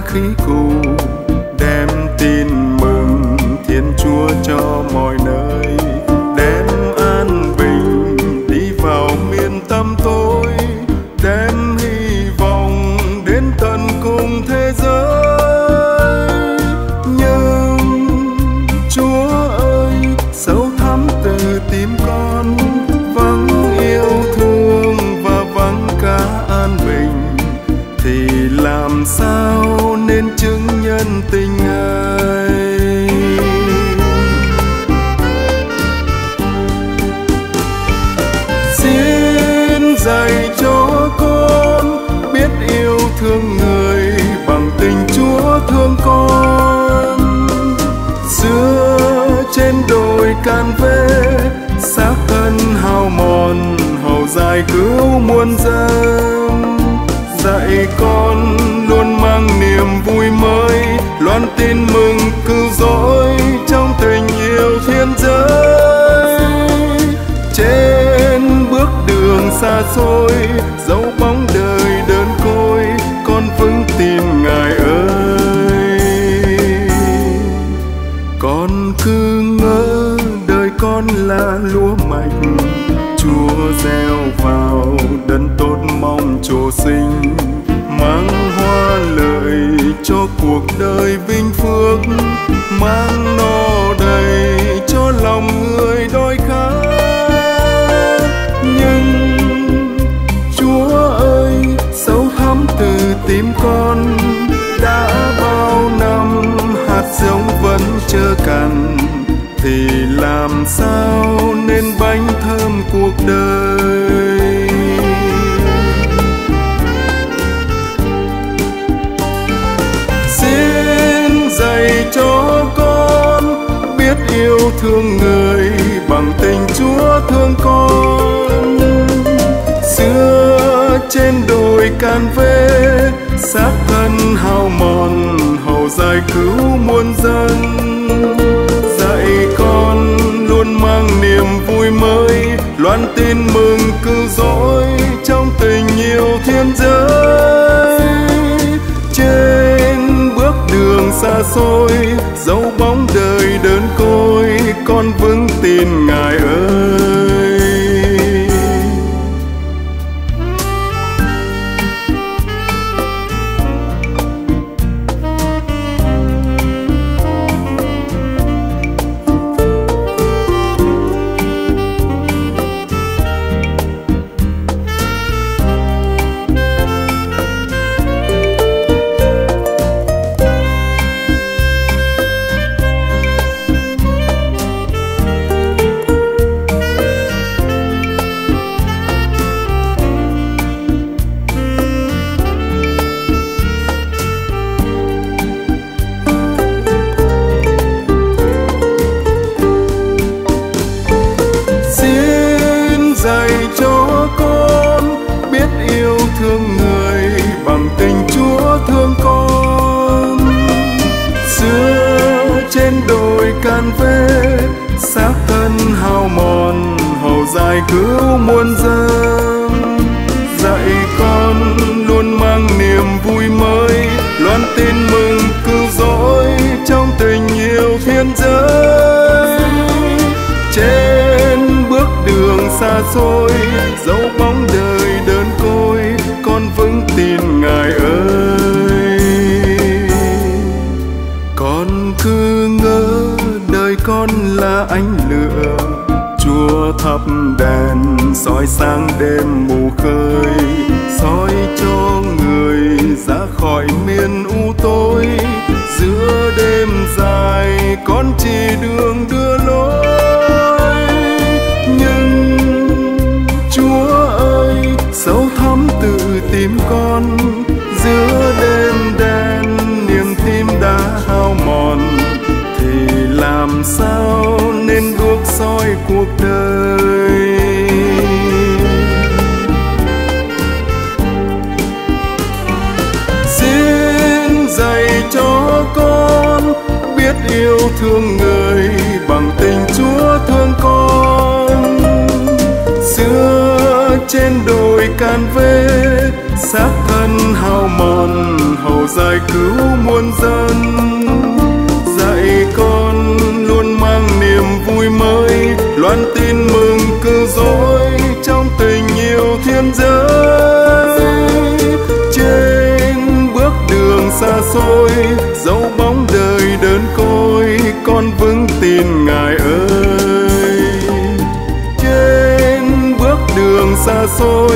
khí cụ đem tin mừng thiên chúa cho. Muôn dân. Dạy con luôn mang niềm vui mới, loan tin mừng cứu rỗi trong tình yêu thiên giới. Trên bước đường xa xôi, dấu bóng đời đơn côi, con vững tin ngài ơi. Con cứ ngỡ đời con là lúa mạch, chúa gieo vào mong sinh, mang hoa lợi cho cuộc đời vinh phước, mang no đầy cho lòng người đói khát. Nhưng chúa ơi, sâu thẳm từ tim con thương người bằng tình chúa thương con. Xưa trên đồi can vê, xác thân hao mòn, hầu giải cứu muôn dân. Dạy con luôn mang niềm vui mới, loan tin mừng cứu đồi can xác thân hao mòn, hầu dài cứu muôn dân. Dạy con luôn mang niềm vui mới, loan tin mừng cứu rỗi trong tình yêu thiên giới. Trên bước đường xa xôi, dấu là ánh lửa, chúa thắp đèn soi sáng đêm mù khơi, soi cho người ra khỏi miên biết yêu thương người bằng tình chúa thương con. Xưa trên đồi can vê, xác thân hao mòn, hầu giải cứu muôn dân. Dạy con luôn mang niềm vui mới, loan tin mừng cứu rỗi trong tình yêu thiên giới. Trên bước đường xa xôi con vững tin ngài ơi trên bước đường xa xôi,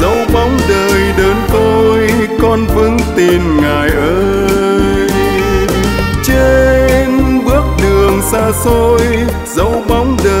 dấu bóng đời đơn côi, con vững tin ngài ơi trên bước đường xa xôi, dấu bóng đời.